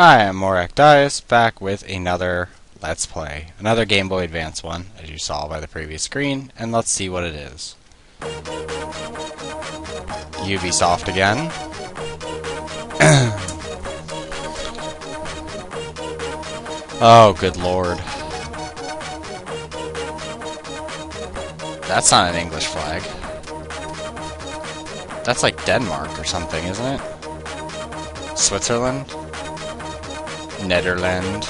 Hi, I'm Morakdais, back with another Let's Play. Another Game Boy Advance one, as you saw by the previous screen, and let's see what it is. Ubisoft again. oh, good lord. That's not an English flag. That's like Denmark or something, isn't it? Switzerland? Netherland.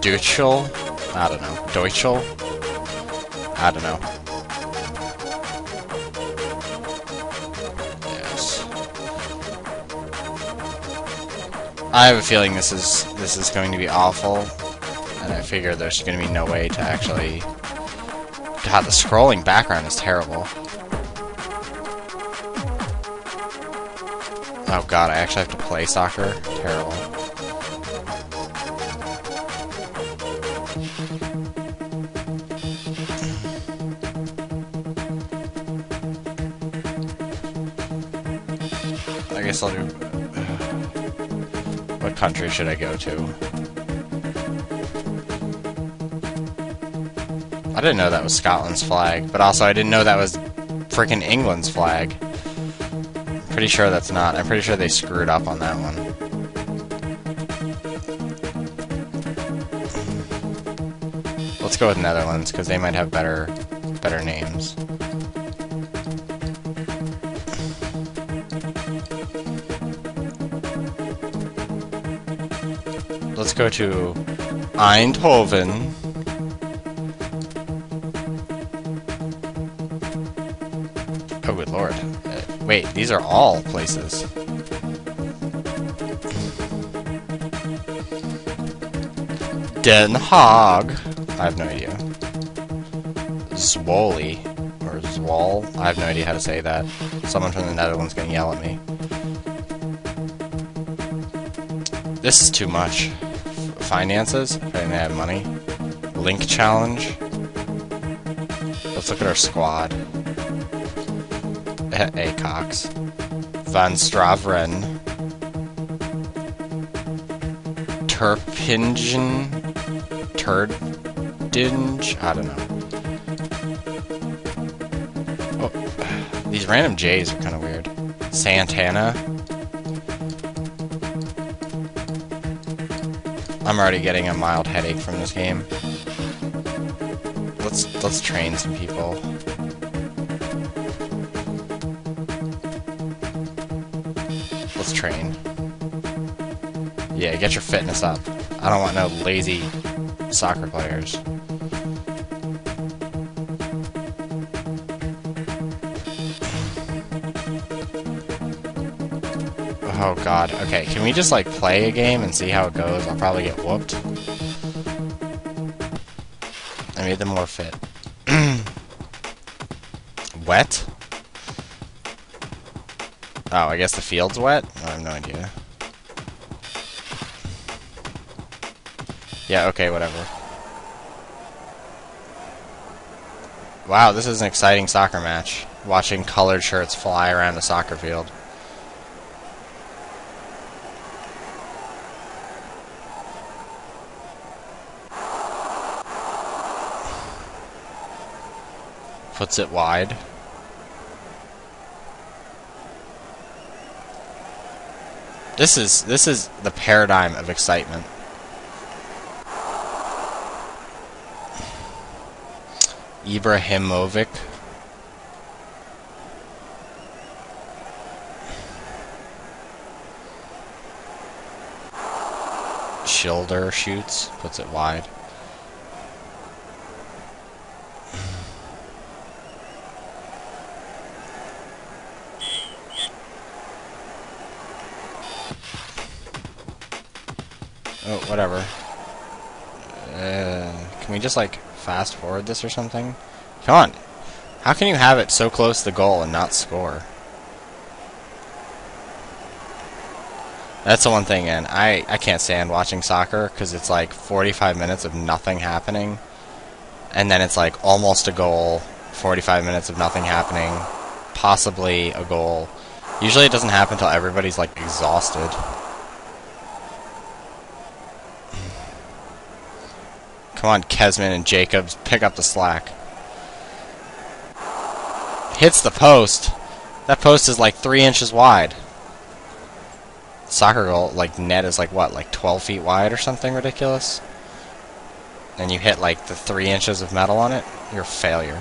Deutschel? I don't know. Deutschel? I don't know. Yes. I have a feeling this is this is going to be awful, and I figure there's going to be no way to actually. God, the scrolling background is terrible. Oh god, I actually have to play soccer? Terrible. I guess I'll do... Uh, what country should I go to? I didn't know that was Scotland's flag, but also I didn't know that was freaking England's flag. Pretty sure that's not. I'm pretty sure they screwed up on that one. Let's go with Netherlands, because they might have better better names. Let's go to Eindhoven. Oh, good lord. Wait, these are all places. Den Haag. I have no idea. Zwoli. Or Zwol. I have no idea how to say that. Someone from the Netherlands gonna yell at me. This is too much. Finances? I didn't have money. Link challenge. Let's look at our squad. A Cox. Van Straveren. Turpingen. Turdinge? I don't know. Oh, these random J's are kind of weird. Santana. I'm already getting a mild headache from this game. Let's let's train some people. Train. Yeah, get your fitness up. I don't want no lazy soccer players. Oh god. Okay, can we just like play a game and see how it goes? I'll probably get whooped. I made them more fit. wet? Oh, I guess the field's wet? I have no idea. Yeah, okay, whatever. Wow, this is an exciting soccer match. Watching colored shirts fly around the soccer field. Puts it wide. This is this is the paradigm of excitement. Ibrahimovic. Schilder shoots, puts it wide. Oh, whatever. Uh, can we just, like, fast forward this or something? Come on. How can you have it so close to the goal and not score? That's the one thing, and I, I can't stand watching soccer because it's like 45 minutes of nothing happening, and then it's like almost a goal, 45 minutes of nothing happening, possibly a goal, Usually it doesn't happen until everybody's like exhausted. Come on, Kesman and Jacobs, pick up the slack. Hits the post. That post is like three inches wide. Soccer goal, like net is like what, like 12 feet wide or something ridiculous? And you hit like the three inches of metal on it, you're a failure.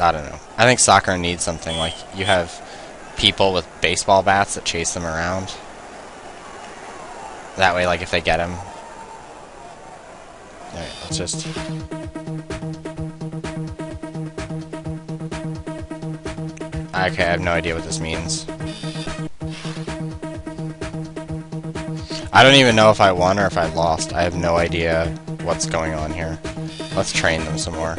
I don't know. I think soccer needs something like you have people with baseball bats that chase them around. That way, like, if they get him... Alright, let's just... Okay, I have no idea what this means. I don't even know if I won or if I lost. I have no idea what's going on here. Let's train them some more.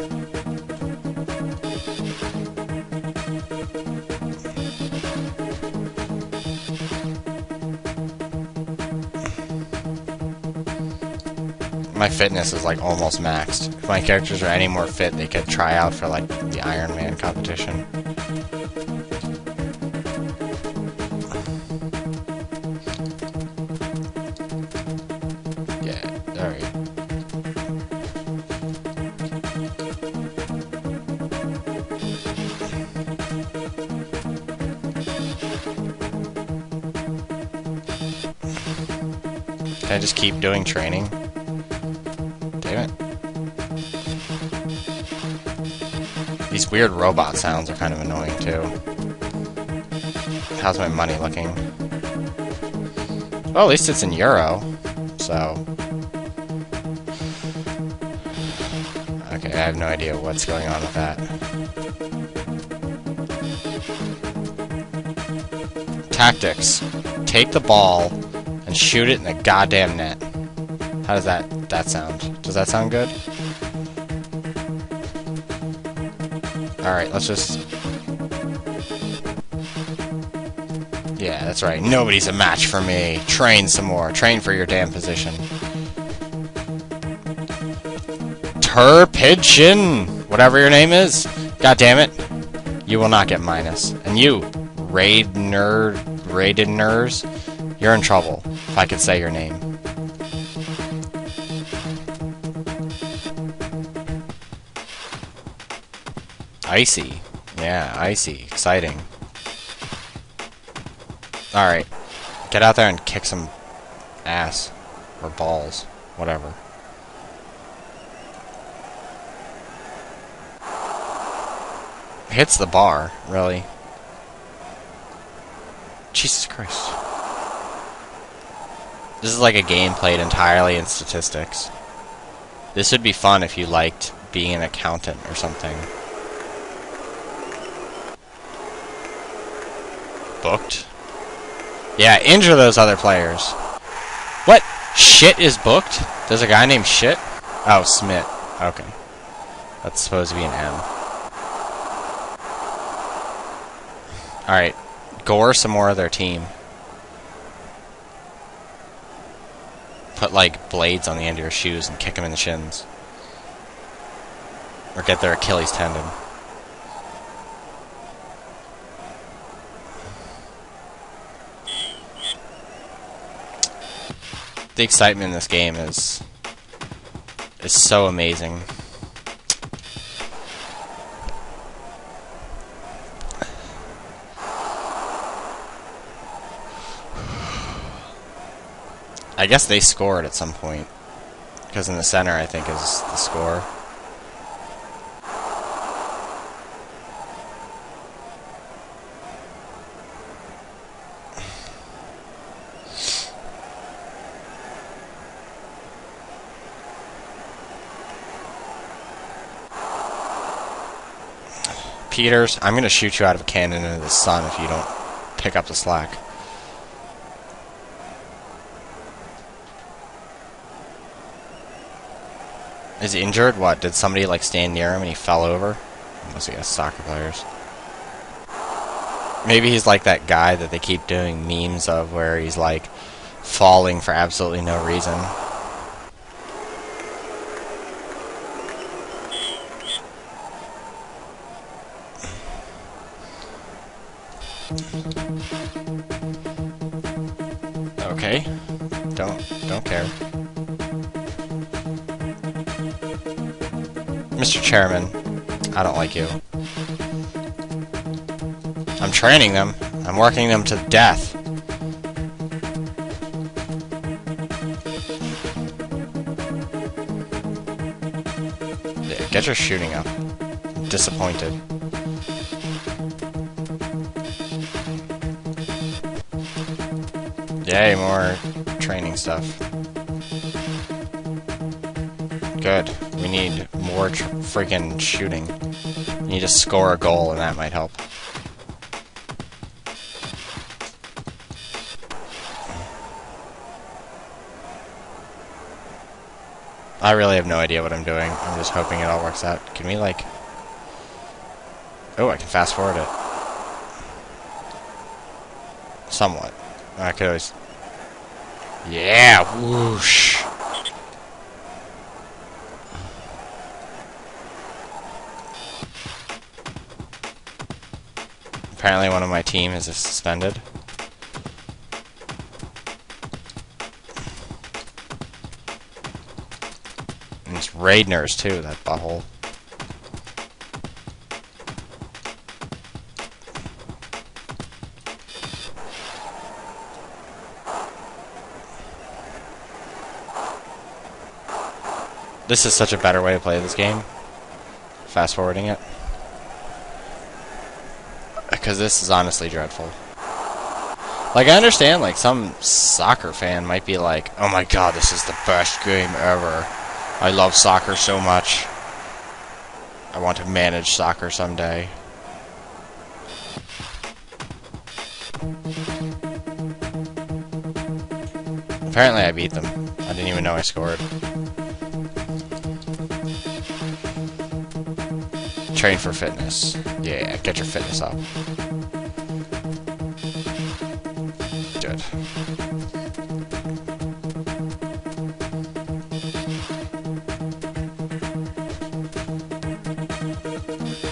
My fitness is like almost maxed. If my characters are any more fit, they could try out for like the Iron Man competition. Yeah, alright. Can I just keep doing training? These weird robot sounds are kind of annoying, too. How's my money looking? Well, at least it's in Euro, so... Okay, I have no idea what's going on with that. Tactics. Take the ball and shoot it in the goddamn net. How does that that sound? Does that sound good? Alright, let's just... Yeah, that's right. Nobody's a match for me. Train some more. Train for your damn position. Turpidgeon! Whatever your name is. God damn it. You will not get minus. And you, Raid Nerd, raided nerds, you're in trouble, if I could say your name. Icy. Yeah, icy. Exciting. Alright. Get out there and kick some ass. Or balls. Whatever. Hits the bar, really. Jesus Christ. This is like a game played entirely in statistics. This would be fun if you liked being an accountant or something. Booked. Yeah, injure those other players. What? Shit is booked? There's a guy named Shit? Oh, Smith. Okay. That's supposed to be an M. Alright. Gore some more of their team. Put, like, blades on the end of your shoes and kick them in the shins. Or get their Achilles tendon. The excitement in this game is is so amazing. I guess they scored at some point. Because in the center, I think, is the score. Peters, I'm going to shoot you out of a cannon into the sun if you don't pick up the slack. Is he injured? What? Did somebody like stand near him and he fell over? Unless he has soccer players. Maybe he's like that guy that they keep doing memes of where he's like falling for absolutely no reason. Okay. Don't don't care. Mr. Chairman, I don't like you. I'm training them. I'm working them to death. Get your shooting up. I'm disappointed. Yay, more training stuff. Good. We need more freaking shooting. We need to score a goal, and that might help. I really have no idea what I'm doing. I'm just hoping it all works out. Can we, like... Oh, I can fast forward it. Somewhat. I could always... Yeah, whoosh! Apparently one of my team is suspended. It's Raidners, too, that butthole. This is such a better way to play this game. Fast forwarding it. Because this is honestly dreadful. Like, I understand, like, some soccer fan might be like, oh my god, this is the best game ever. I love soccer so much. I want to manage soccer someday. Apparently I beat them. I didn't even know I scored. Train for fitness. Yeah, get your fitness up. Good.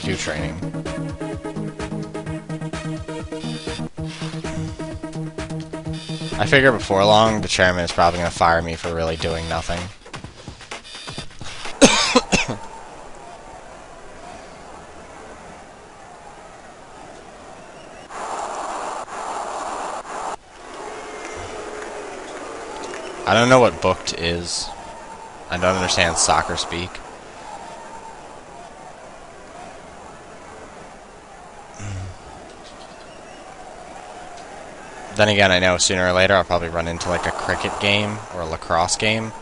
do training. I figure before long, the chairman is probably going to fire me for really doing nothing. I don't know what booked is. I don't understand soccer speak. Then again, I know sooner or later I'll probably run into like a cricket game or a lacrosse game,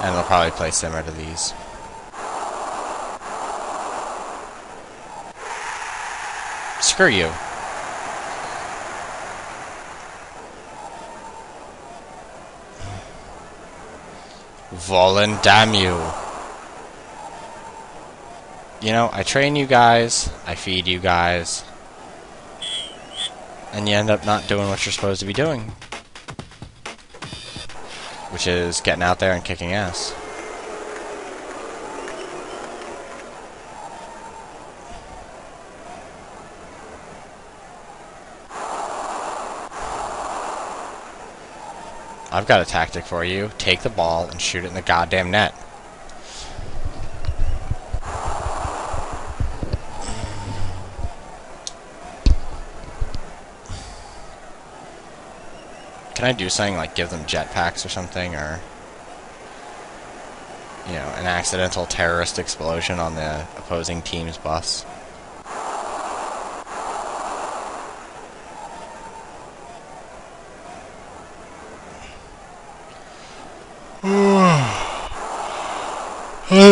and they'll probably play similar to these. Screw you. Volan damn you. You know, I train you guys, I feed you guys, and you end up not doing what you're supposed to be doing. Which is getting out there and kicking ass. I've got a tactic for you. Take the ball and shoot it in the goddamn net. Can I do something like give them jetpacks or something, or you know, an accidental terrorist explosion on the opposing team's bus?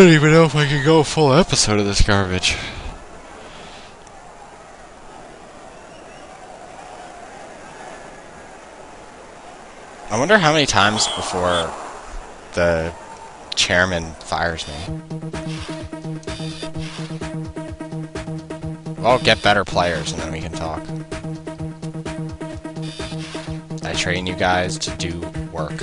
Don't even know if I can go a full episode of this garbage. I wonder how many times before the chairman fires me. Well, get better players and then we can talk. I train you guys to do work.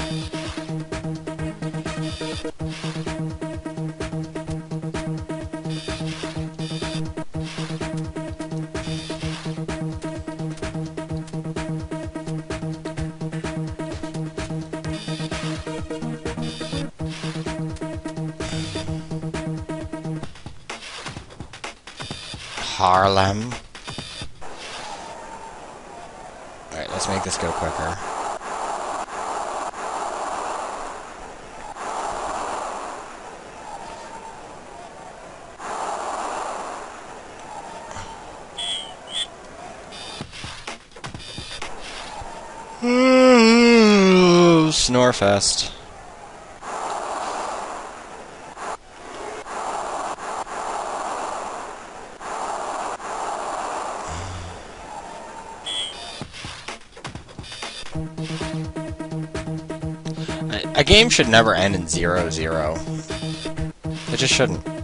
Harlem. Alright, let's make this go quicker. Snorefest. Game should never end in 0-0. It just shouldn't.